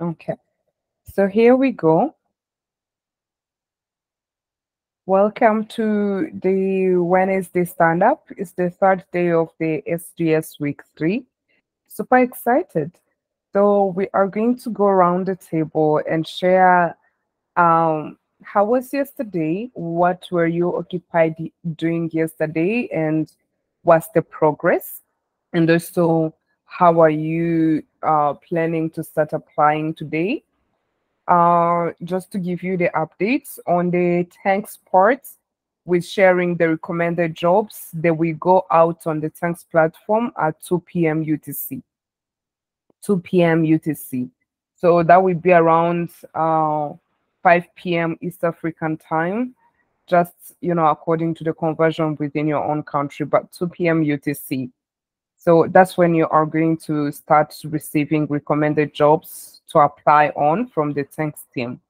Okay, so here we go. Welcome to the Wednesday stand up. It's the third day of the SJS week three. Super excited. So we are going to go around the table and share um, how was yesterday? What were you occupied doing yesterday? And what's the progress? And also, how are you uh, planning to start applying today? Uh, just to give you the updates on the thanks part with sharing the recommended jobs that will go out on the thanks platform at 2 p.m. UTC. 2 p.m. UTC. So that will be around uh, 5 p.m. East African time, just you know according to the conversion within your own country, but 2 p.m. UTC. So that's when you are going to start receiving recommended jobs to apply on from the thanks team.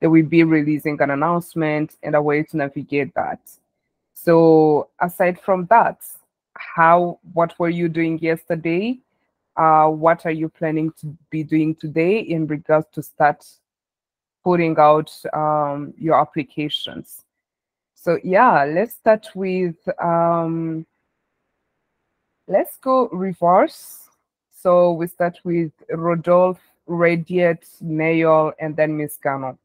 They will be releasing an announcement and a way to navigate that. So aside from that, how what were you doing yesterday? Uh, what are you planning to be doing today in regards to start putting out um, your applications? So yeah, let's start with um, let's go reverse. So we start with Rodolphe, Radiate, Nayol, and then Miss Gano.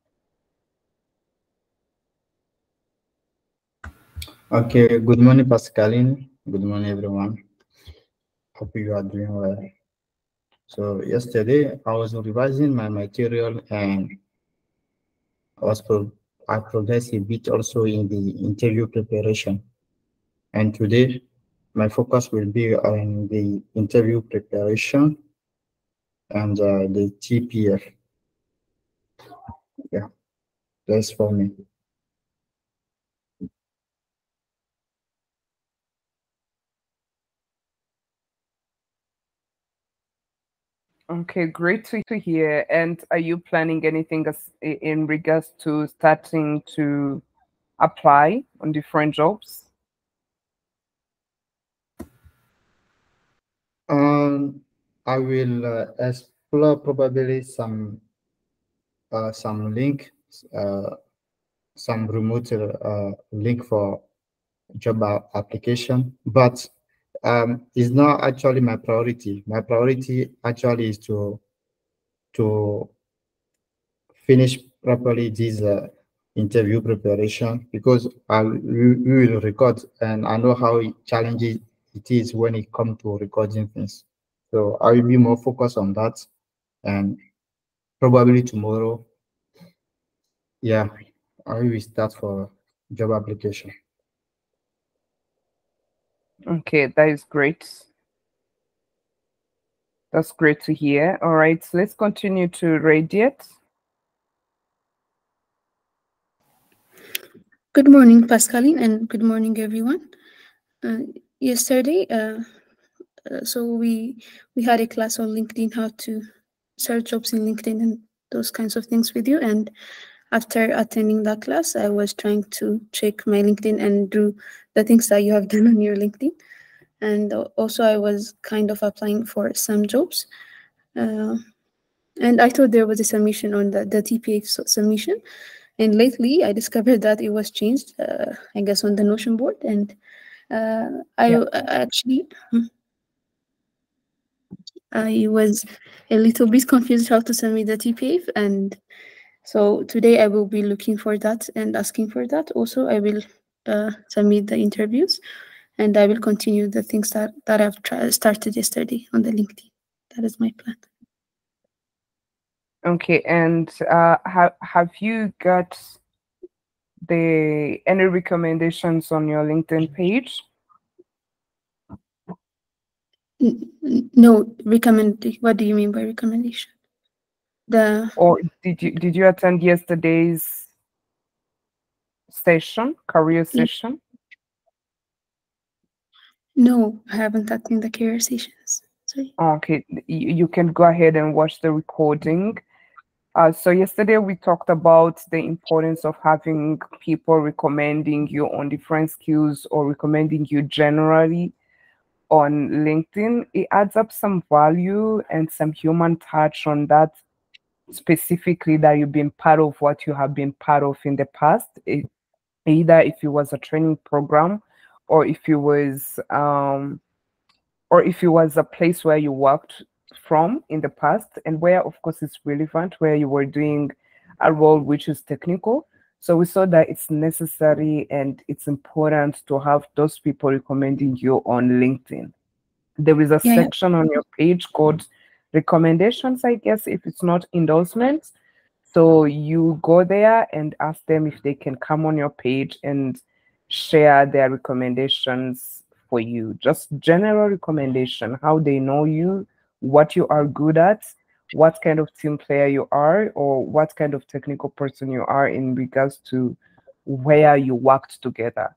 Okay, good morning, Pascaline. Good morning, everyone. Hope you are doing well. So yesterday I was revising my material and I was pro I progressed a bit also in the interview preparation. And today my focus will be on the interview preparation and uh, the TPF. Yeah, that's for me. Okay, great to, hear. And are you planning anything as, in regards to starting to apply on different jobs? Um, I will uh, explore probably some uh, some link, uh, some remote uh, link for job application, but um, it's not actually my priority. My priority actually is to to finish properly this uh, interview preparation because I we, we will record and I know how challenging it is when it comes to recording things. So I will be more focused on that and probably tomorrow. Yeah, I will start for job application. Okay, that is great. That's great to hear. All right, so let's continue to Radiate. Good morning, Pascaline, and good morning, everyone. Uh, yesterday, uh, uh, so we we had a class on LinkedIn, how to search jobs in LinkedIn and those kinds of things with you. And after attending that class, I was trying to check my LinkedIn and do the things that you have done on your LinkedIn. And also, I was kind of applying for some jobs. Uh, and I thought there was a submission on the, the TPA submission. And lately, I discovered that it was changed, uh, I guess, on the Notion board. And uh, I yeah. actually, hmm, I was a little bit confused how to submit the TPA. And so today I will be looking for that and asking for that. Also, I will uh, submit the interviews and I will continue the things that, that I've tried, started yesterday on the LinkedIn. That is my plan. Okay, and uh, have have you got the any recommendations on your LinkedIn page? No, recommend. What do you mean by recommendation? The or did you did you attend yesterday's session, career session? No, I haven't attended the career sessions. Sorry. Okay, you, you can go ahead and watch the recording. Uh, so yesterday we talked about the importance of having people recommending you on different skills or recommending you generally on LinkedIn. It adds up some value and some human touch on that specifically that you've been part of what you have been part of in the past, it, either if it was a training program or if it was um, or if it was a place where you worked from in the past and where of course it's relevant where you were doing a role which is technical. So we saw that it's necessary and it's important to have those people recommending you on linkedin. There is a Yeah, yeah. section on your page called recommendations i guess if it's not endorsements. So you go there and ask them if they can come on your page and share their recommendations for you. Just general recommendation how they know you what you are good at what kind of team player you are or what kind of technical person you are in regards to where you worked together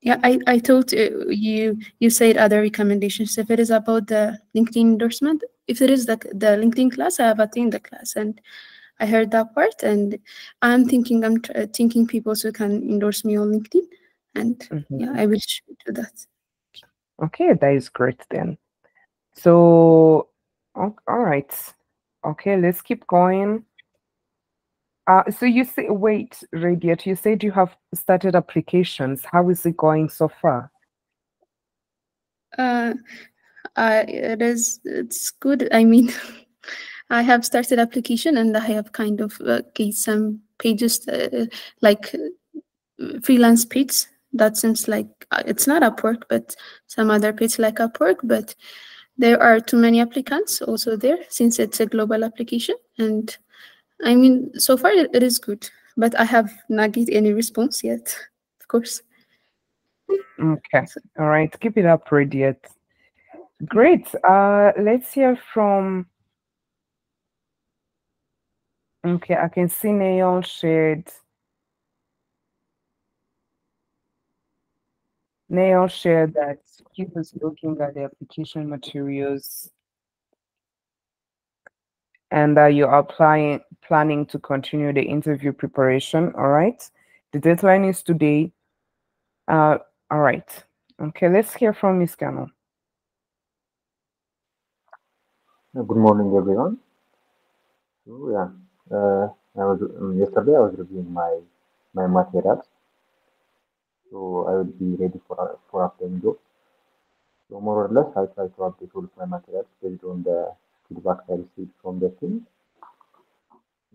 Yeah, I, I thought uh, you you said other recommendations. If it is about the LinkedIn endorsement, if it is the the LinkedIn class, I have attended the class and I heard that part, and I'm thinking I'm thinking people who can endorse me on LinkedIn, and Mhm. yeah, I will do that. okay that is great then so all right okay let's keep going uh so you say wait radiate you said you have started applications how is it going so far Uh, uh, it is it's good. I mean, I have started application and I have kind of uh, get some pages uh, like freelance page that seems like uh, it's not Upwork, but some other page like Upwork. But there are too many applicants also there since it's a global application. And I mean, so far it, is good, but I have not get any response yet. Of course. okay all right keep it up radiate great uh let's hear from okay i can see neon shared Neil shared that he was looking at the application materials and that you are applying, planning to continue the interview preparation. All right. The deadline is today. Uh, all right. Okay, let's hear from Ms. Gano. Good morning, everyone. So yeah, uh, I was um, yesterday I was reviewing my my materials, so I will be ready for uh, for applying those. So more or less, I try to update all of my materials based on the feedback I received from the team.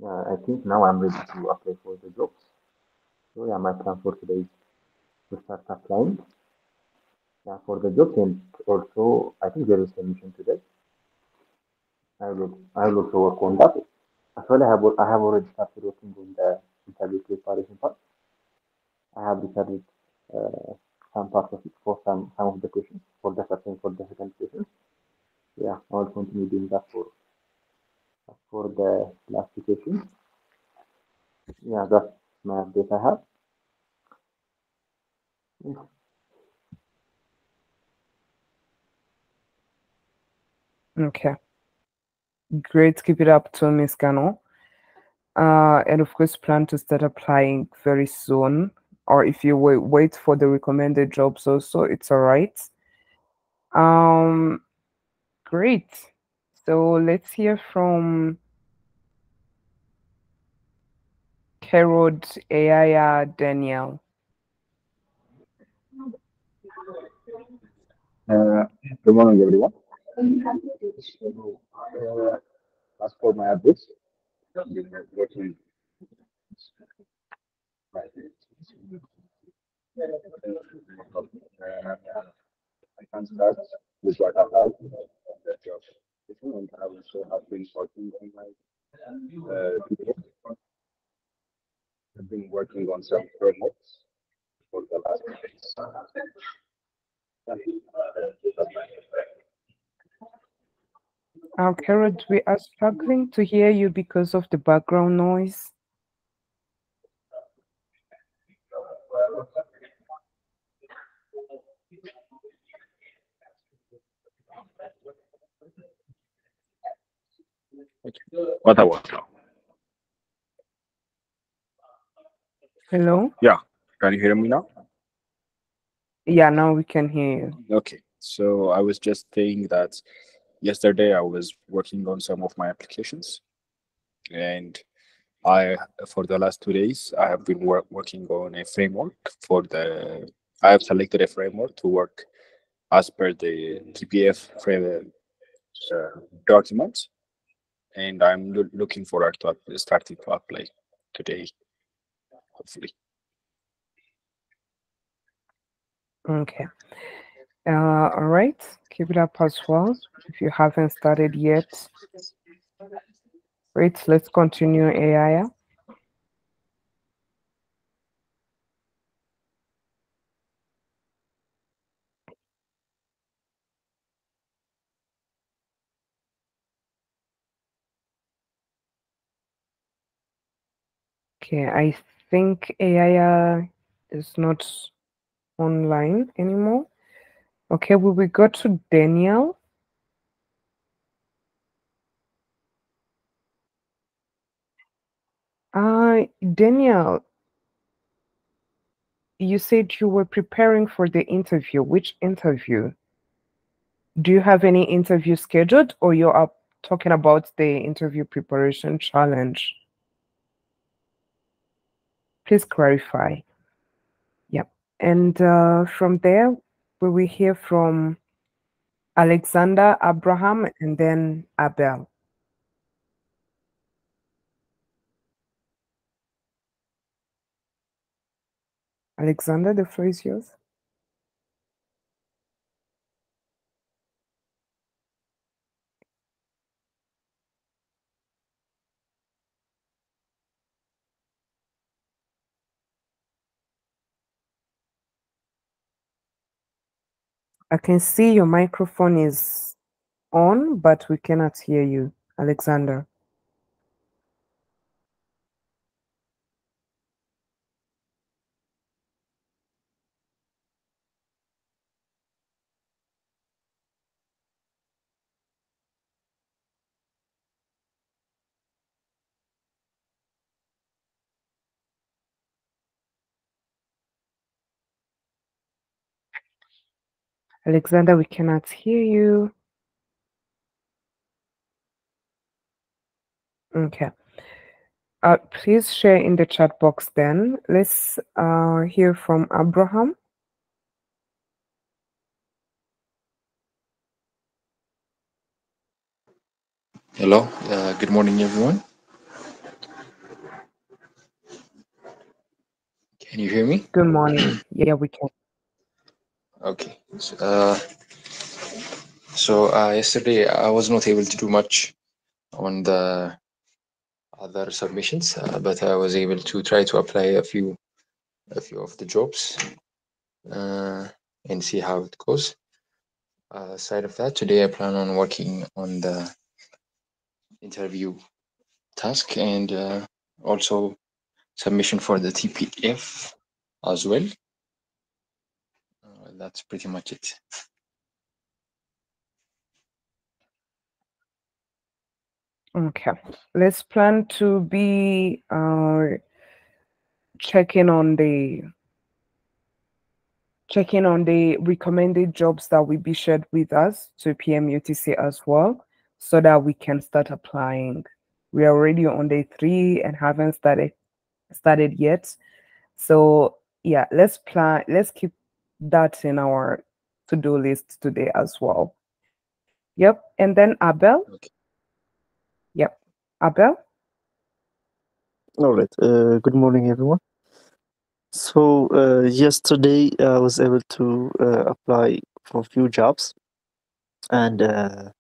Yeah, I think now I'm ready to apply for the jobs. So yeah, my plan for today is to start applying yeah, for the jobs and also I think there is a mission today. I will I will also work on that. Actually, I have I have already started working on the interview preparation part. I have decided uh, some parts of it for some some of the questions for the first and for the second question. Yeah, I will continue doing that for for the last two questions. Yeah, that's my update I have. Okay. Great. Keep it up to Ms. Gano. Uh, and of course, plan to start applying very soon. Or if you wait, wait for the recommended jobs also, it's all right. Um, great. So let's hear from Kerod Ayaya Daniel. Uh, Good morning, everyone. Uh, As for my updates, I've been working. Uh, I can start with what I have. the job. And I also have been working on my uh, I've been working on some projects for the last days. Uh, Kerod, we are struggling to hear you because of the background noise. What about now? Hello? Yeah. Can you hear me now? Yeah, now we can hear you. Okay, so I was just saying that yesterday I was working on some of my applications. and I for the last two days I have been work, working on a framework for the. I have selected a framework to work as per the TPF frame, uh, documents, and I'm loo- looking forward to starting to apply today, hopefully. Okay. Uh, all right. Keep it up as well. If you haven't started yet. Great. Let's continue AI. Okay, I think AI is not online anymore. Okay, we will we go to Daniel? Uh, Daniel, you said you were preparing for the interview. Which interview? Do you have any interview scheduled or you are talking about the interview preparation challenge? Please clarify. Yep. And uh, from there, we will hear from Alexander Abraham and then Abel. Alexander, the floor is yours. I can see your microphone is on, but we cannot hear you, Alexander. Alexander, we cannot hear you. Okay. Uh, please share in the chat box then. Let's uh, hear from Abraham. Hello, uh, good morning, everyone. Can you hear me? Good morning. Yeah, we can. Okay. So, uh, so uh, yesterday I was not able to do much on the other submissions, uh, but I was able to try to apply a few, a few of the jobs, uh, and see how it goes. Uh, aside of that, today I plan on working on the interview task and uh, also submission for the TPF as well. That's pretty much it. Okay. Let's plan to be uh, checking on the checking on the recommended jobs that will be shared with us to PMUTC as well, so that we can start applying. We are already on day three and haven't started started yet. So yeah, let's plan. Let's keep that in our to-do list today as well. Yep. And then Abel. Okay. Yep. Abel. All right. Uh, good morning, everyone. So uh, yesterday I was able to uh, apply for a few jobs, and uh,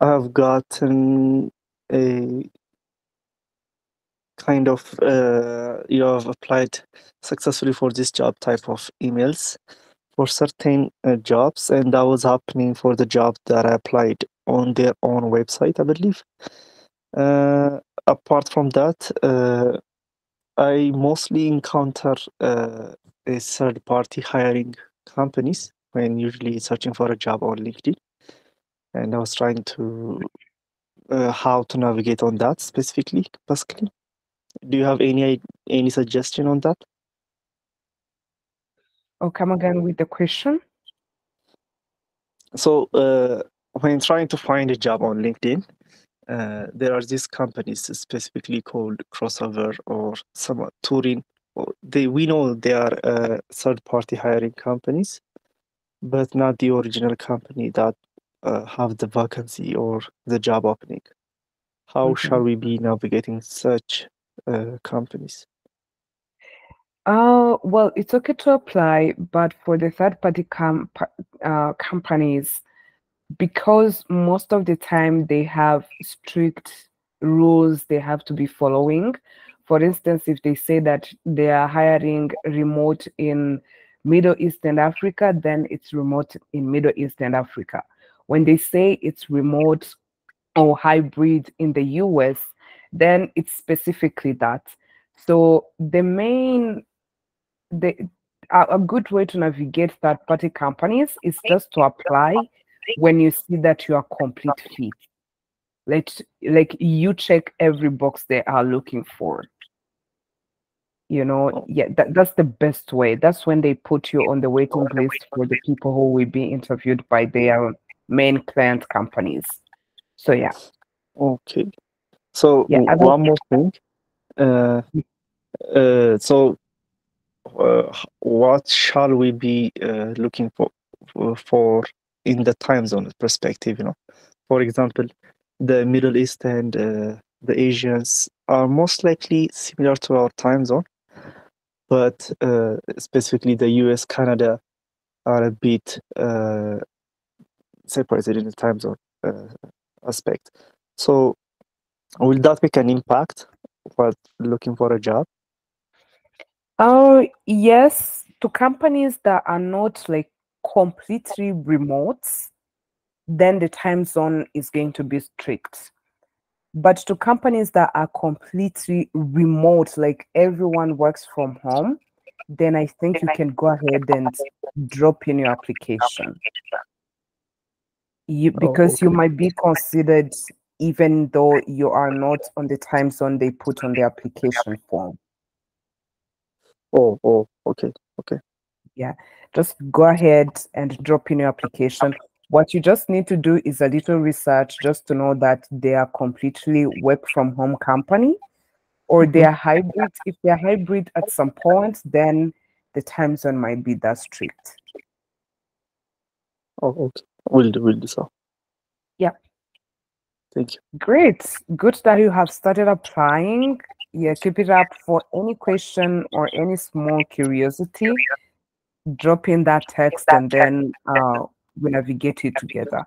I've gotten a kind of uh, you have applied successfully for this job type of emails for certain uh, jobs, and that was happening for the job that I applied on their own website, I believe. Uh, apart from that, uh, I mostly encounter uh, a third party hiring companies when usually searching for a job on LinkedIn. And I was trying to uh, how to navigate on that specifically, basically. Do you have any any suggestion on that? Oh, come again with the question. So uh, when trying to find a job on LinkedIn, uh, there are these companies specifically called Crossover or some Turing. Or they we know they are uh, third-party hiring companies, but not the original company that uh, have the vacancy or the job opening. How shall we be navigating such uh, companies? Uh, well, it's okay to apply, but for the third party com- uh, companies, because most of the time they have strict rules they have to be following. For instance, if they say that they are hiring remote in Middle East and Africa, then it's remote in Middle East and Africa. When they say it's remote or hybrid in the US, then it's specifically that. So the main the a, a good way to navigate third party companies is just to apply when you see that you are complete fit. Like like you check every box they are looking for. You know, Oh. yeah, that, that's the best way. That's when they put you on the waiting list for the people who will be interviewed by their main client companies. So yeah. Okay. So Yeah, w- I don't- one more thing. Uh, uh, so what shall we be uh, looking for for- for in the time zone perspective? You know, for example, the Middle East and uh, the Asians are most likely similar to our time zone, but uh, specifically the US, Canada are a bit uh, separated in the time zone uh, aspect. So will that make an impact while looking for a job? Oh, yes, to companies that are not like completely remote, then the time zone is going to be strict. But to companies that are completely remote, like everyone works from home, then I think you can go ahead and drop in your application. You Oh, because you might be considered even though you are not on the time zone they put on the application form. Oh, oh, okay, okay. Yeah, just go ahead and drop in your application. What you just need to do is a little research just to know that they are completely work from home company or they are hybrid. If they are hybrid at some point, then the time zone might be that strict. Oh, okay. Will do, We'll do so. Yeah. Thank you. Great. Good that you have started applying. Yeah, keep it up for any question or any small curiosity. Drop in that text and then uh, we navigate it together.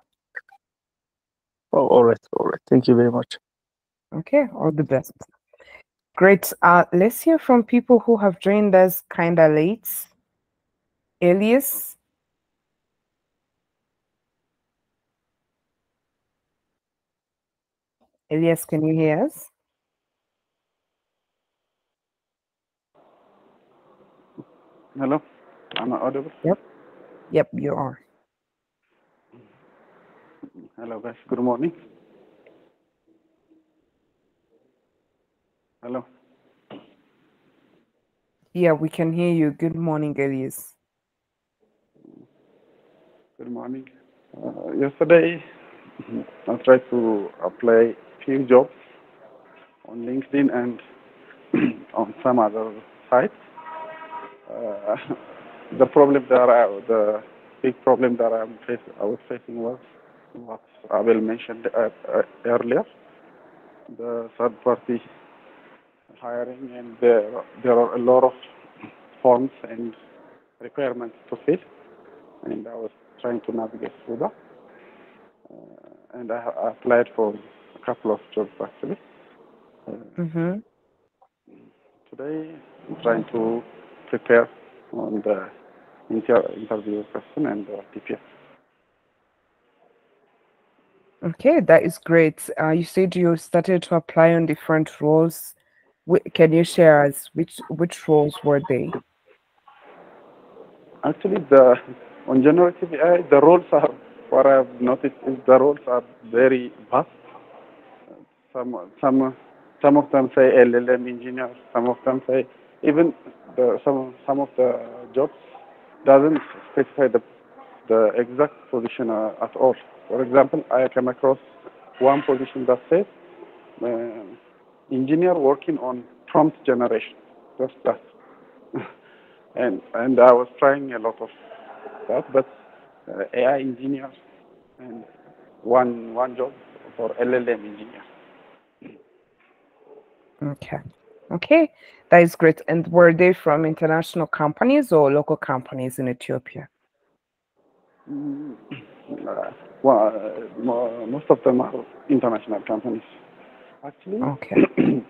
Oh, all right, all right. Thank you very much. Okay, all the best. Great. Uh, let's hear from people who have joined us kind of late. Elias, Elias, can you hear us? Hello, am I audible? Yep, Yep, you are. Hello, guys. Good morning. Hello. Yeah, we can hear you. Good morning, Elias. Good morning. Uh, yesterday, I tried to apply few jobs on LinkedIn and on some other sites. Uh, the problem that I, the big problem that I'm I was facing was what Abel mentioned uh, uh, earlier, the third party hiring, and there there are a lot of forms and requirements to fill, and I was trying to navigate through that. Uh, and I, I applied for a couple of jobs actually. Uh, Mm-hmm. today, I'm trying to prepare on the inter- interview question and the TPF. Okay, that is great. Uh, you said you started to apply on different roles. Wh- Can you share us which which roles were they? Actually, the on generative AI, the roles are what I've noticed is the roles are very vast. Some some some of them say LLM engineer. Some of them say even the some some of the jobs doesn't specify the the exact position uh, at all. For example, I came across one position that says uh, engineer working on prompt generation. Just that. and and I was trying a lot of that, but uh, AI engineer and one one job for LLM engineer. Okay. Okay. That is great. And were they from international companies or local companies in Ethiopia? Mm, uh, well, uh, most of them are international companies. Actually, Okay.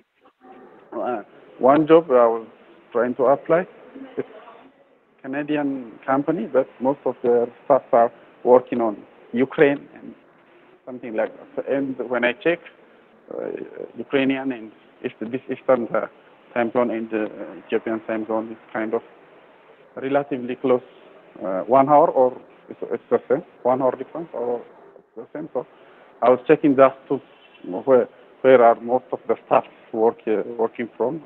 uh, one job I was trying to apply, it's Canadian company, but most of their staff are working on Ukraine and something like that. And when I check, uh, Ukrainian and East, this Eastern uh, time zone and uh, Ethiopian time zone is kind of relatively close, uh, one hour or it's, it's the same, one hour difference or the same. So I was checking just to where where are most of the staff work uh, working from.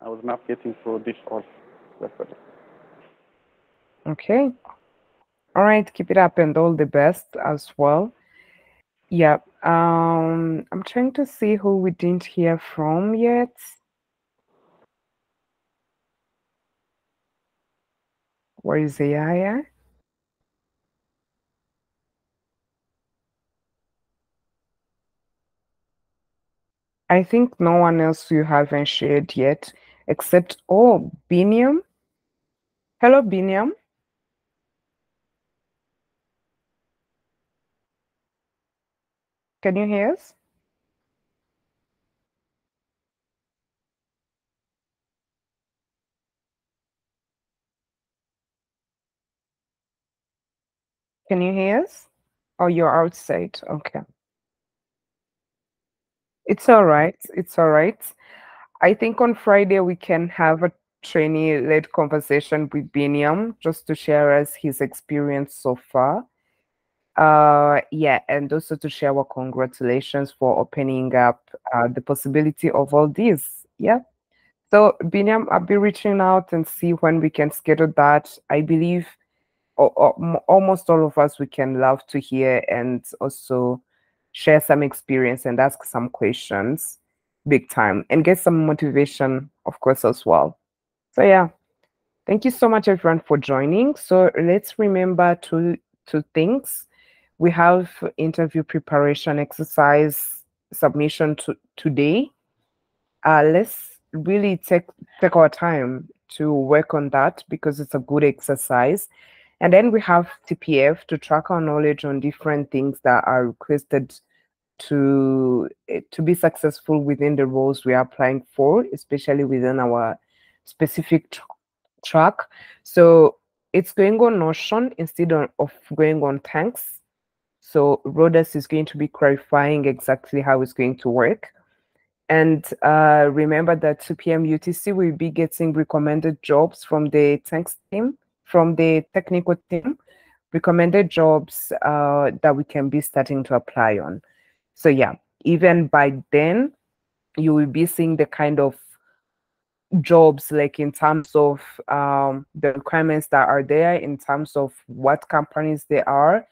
I was not getting through this all yesterday. Okay. All right. Keep it up and all the best as well. Yeah. Um, I'm trying to see who we didn't hear from yet. Where is Yaya? I think no one else you haven't shared yet, except oh, Biniam. Hello, Biniam. Can you hear us? Can you hear us? Oh, you're outside. Okay. It's all right. It's all right. I think on Friday we can have a trainee-led conversation with Biniam just to share us his experience so far. Uh, yeah, and also to share our congratulations for opening up uh, the possibility of all this. Yeah. So Biniam, I'll be reaching out and see when we can schedule that. I believe al- al- almost all of us we can love to hear and also share some experience and ask some questions big time and get some motivation of course as well so yeah thank you so much everyone for joining so let's remember two two things we have interview preparation exercise submission to today uh let's really take take our time to work on that because it's a good exercise and then we have TPF to track our knowledge on different things that are requested to eh, to be successful within the roles we are applying for, especially within our specific tr- track. So it's going on Notion instead of of going on Tanks. So Rhodas is going to be clarifying exactly how it's going to work. And uh, remember that 2 p.m. UTC will be getting recommended jobs from the Tanks team, from the technical team, recommended jobs uh, that we can be starting to apply on. So yeah, even by then, you will be seeing the kind of jobs like in terms of um, the requirements that are there, in terms of what companies they are,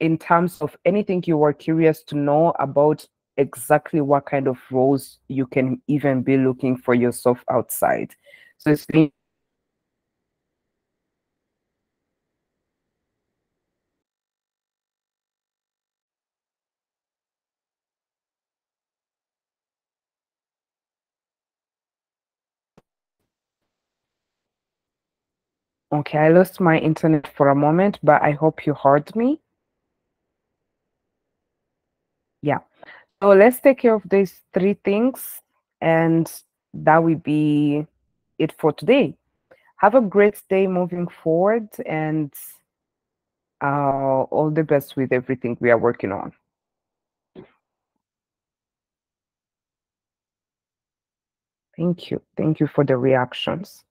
in terms of anything you were curious to know about exactly what kind of roles you can even be looking for yourself outside. So it's been okay. I lost my internet for a moment, but I hope you heard me. Yeah. So let's take care of these three things, and that will be it for today. Have a great day moving forward, and uh, all the best with everything we are working on. Thank you. Thank you for the reactions.